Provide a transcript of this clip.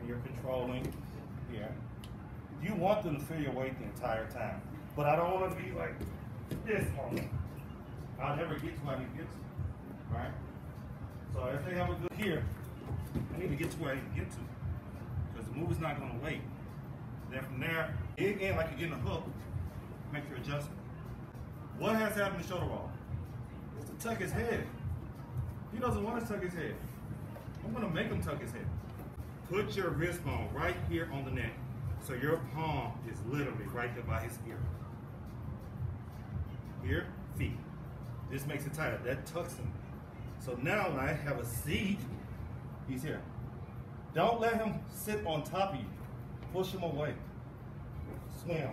and you're controlling here, you want them to feel your weight the entire time. But I don't want to be like this on. I'll never get to where I need to get to. Alright? So if they have a good here, I need to get to where I need to get to. Because the move is not gonna wait. Then from there, dig in like you're getting a hook, make your adjustment. What has happened to shoulder roll? It's to tuck his head. He doesn't want to tuck his head. I'm gonna make him tuck his head. Put your wrist bone right here on the neck. So your palm is literally right there by his ear. Here, feet. This makes it tighter. That tucks him. So now when I have a seat, he's here. Don't let him sit on top of you. Push him away. Swim.